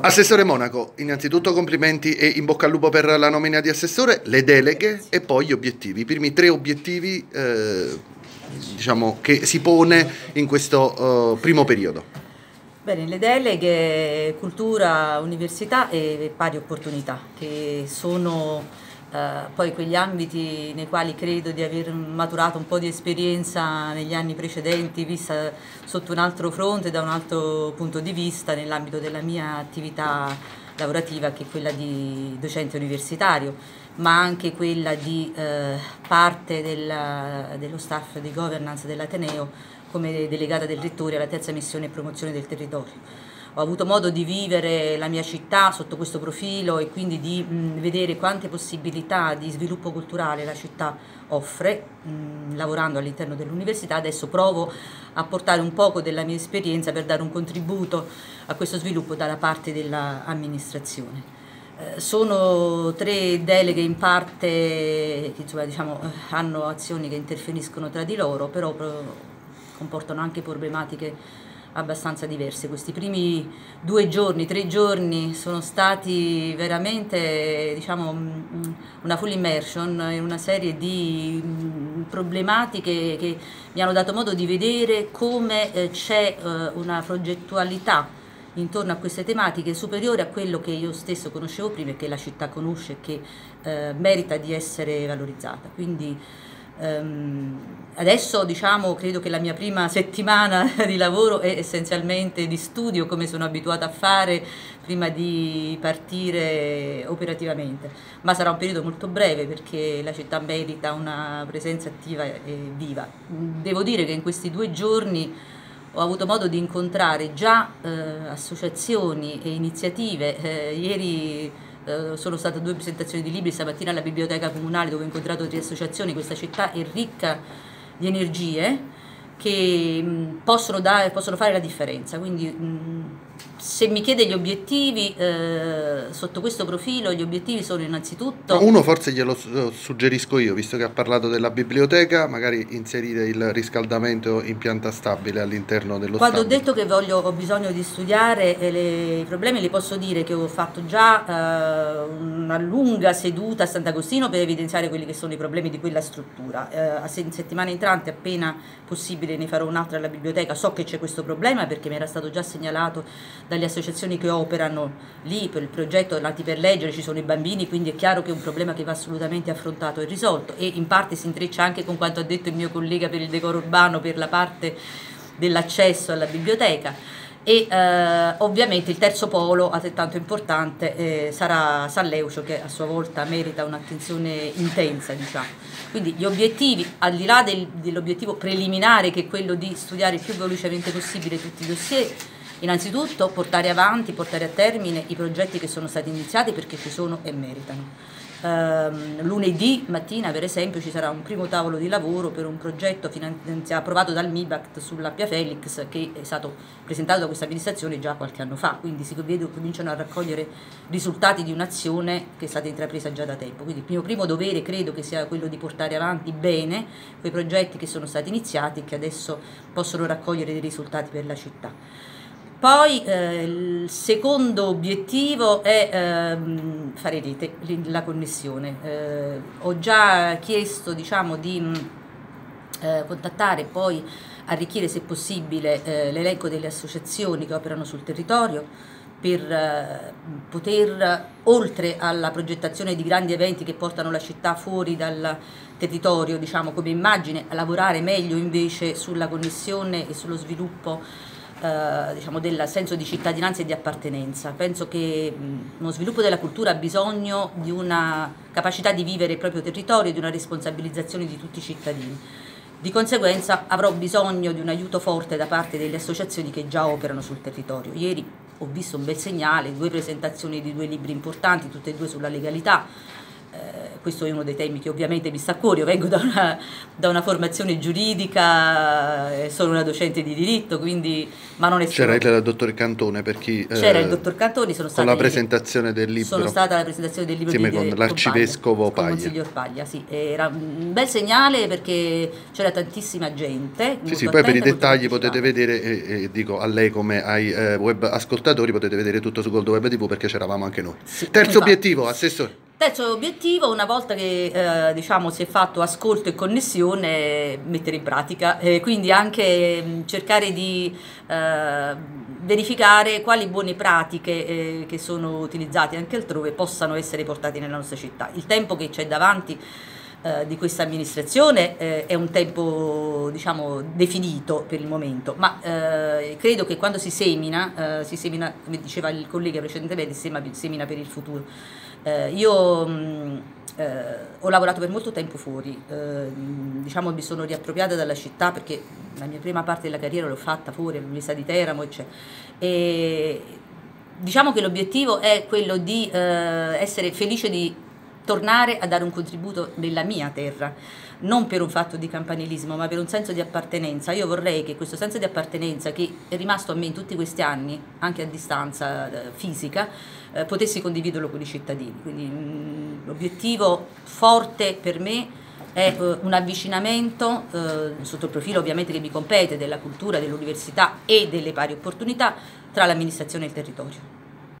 Assessore Monaco, innanzitutto complimenti e in bocca al lupo per la nomina di assessore, le deleghe e poi gli obiettivi, i primi tre obiettivi eh, diciamo, che si pone in questo uh, primo periodo. Bene, le deleghe cultura, università e pari opportunità, che sono eh, poi quegli ambiti nei quali credo di aver maturato un po' di esperienza negli anni precedenti, vista sotto un altro fronte, da un altro punto di vista, nell'ambito della mia attività lavorativa che è quella di docente universitario, ma anche quella di eh, parte della, dello staff di governance dell'Ateneo come delegata del rettore alla terza missione e promozione del territorio ho avuto modo di vivere la mia città sotto questo profilo e quindi di mh, vedere quante possibilità di sviluppo culturale la città offre, mh, lavorando all'interno dell'università, adesso provo a portare un poco della mia esperienza per dare un contributo a questo sviluppo dalla parte dell'amministrazione. Eh, sono tre deleghe in parte che insomma, diciamo, hanno azioni che interferiscono tra di loro, però comportano anche problematiche abbastanza diverse. Questi primi due giorni, tre giorni sono stati veramente diciamo, mm, una full immersion in una serie di mm, problematiche che mi hanno dato modo di vedere come eh, c'è eh, una progettualità intorno a queste tematiche superiore a quello che io stesso conoscevo prima e che la città conosce e che eh, merita di essere valorizzata. Quindi, adesso diciamo credo che la mia prima settimana di lavoro è essenzialmente di studio come sono abituata a fare prima di partire operativamente, ma sarà un periodo molto breve perché la città merita una presenza attiva e viva. Devo dire che in questi due giorni ho avuto modo di incontrare già eh, associazioni e iniziative, eh, ieri eh, sono state due presentazioni di libri stamattina alla biblioteca comunale dove ho incontrato tre associazioni, questa città è ricca di energie che mh, possono, dare, possono, fare la differenza, quindi mh, se mi chiede gli obiettivi, eh, sotto questo profilo gli obiettivi sono innanzitutto... Uno forse glielo suggerisco io, visto che ha parlato della biblioteca, magari inserire il riscaldamento in pianta stabile all'interno dello Quando stabile. ho detto che voglio, ho bisogno di studiare eh, le, i problemi, le posso dire che ho fatto già eh, una lunga seduta a Sant'Agostino per evidenziare quelli che sono i problemi di quella struttura. Eh, a settimana entrante, appena possibile, ne farò un'altra alla biblioteca. So che c'è questo problema perché mi era stato già segnalato da dalle associazioni che operano lì per il progetto Nati per leggere, ci sono i bambini, quindi è chiaro che è un problema che va assolutamente affrontato e risolto e in parte si intreccia anche con quanto ha detto il mio collega per il decoro urbano per la parte dell'accesso alla biblioteca e eh, ovviamente il terzo polo altrettanto importante eh, sarà San Leucio che a sua volta merita un'attenzione intensa diciamo. quindi gli obiettivi al di là del, dell'obiettivo preliminare che è quello di studiare il più velocemente possibile tutti i dossier Innanzitutto portare avanti, portare a termine i progetti che sono stati iniziati perché ci sono e meritano. Uh, lunedì mattina per esempio ci sarà un primo tavolo di lavoro per un progetto approvato dal MIBACT sull'Appia Felix che è stato presentato da questa amministrazione già qualche anno fa, quindi si vede, cominciano a raccogliere risultati di un'azione che è stata intrapresa già da tempo. Quindi il mio primo dovere credo che sia quello di portare avanti bene quei progetti che sono stati iniziati e che adesso possono raccogliere dei risultati per la città. Poi eh, il secondo obiettivo è ehm, fare rete, la connessione. Eh, ho già chiesto diciamo, di mm, eh, contattare poi arricchire se possibile eh, l'elenco delle associazioni che operano sul territorio per eh, poter, oltre alla progettazione di grandi eventi che portano la città fuori dal territorio, diciamo come immagine, lavorare meglio invece sulla connessione e sullo sviluppo eh, diciamo, del senso di cittadinanza e di appartenenza. Penso che uno sviluppo della cultura ha bisogno di una capacità di vivere il proprio territorio e di una responsabilizzazione di tutti i cittadini. Di conseguenza avrò bisogno di un aiuto forte da parte delle associazioni che già operano sul territorio. Ieri ho visto un bel segnale, due presentazioni di due libri importanti, tutte e due sulla legalità. Eh, questo è uno dei temi che ovviamente mi sta a cuore, io vengo da una, da una formazione giuridica, eh, sono una docente di diritto, quindi, ma non è C'era il dottor Cantone per chi... C'era il dottor Cantone, sono stata... Con la presentazione del libro. Sono stata alla presentazione del libro insieme di con l'arcivescovo Paglia. Con Consiglior Paglia, sì. Era un bel segnale perché c'era tantissima gente. Sì, sì, poi per i dettagli potete vedere, e, e, dico a lei come ai eh, web ascoltatori, potete vedere tutto su Gold Web TV perché c'eravamo anche noi. Sì, Terzo infatti. obiettivo, Assessore. Terzo obiettivo, una volta che eh, diciamo, si è fatto ascolto e connessione, mettere in pratica, eh, quindi anche mh, cercare di eh, verificare quali buone pratiche eh, che sono utilizzate anche altrove possano essere portate nella nostra città. Il tempo che c'è davanti eh, di questa amministrazione eh, è un tempo diciamo, definito per il momento, ma credo che quando si semina, si semina, come diceva il collega precedentemente, si semina per il futuro. Eh, io mh, eh, ho lavorato per molto tempo fuori, eh, diciamo mi sono riappropriata dalla città perché la mia prima parte della carriera l'ho fatta fuori all'Università di Teramo eccetera. e diciamo che l'obiettivo è quello di eh, essere felice di tornare a dare un contributo nella mia terra, non per un fatto di campanilismo, ma per un senso di appartenenza. Io vorrei che questo senso di appartenenza, che è rimasto a me in tutti questi anni, anche a distanza eh, fisica, eh, potessi condividerlo con i cittadini. Quindi mm, l'obiettivo forte per me è eh, un avvicinamento eh, sotto il profilo ovviamente che mi compete della cultura, dell'università e delle pari opportunità tra l'amministrazione e il territorio.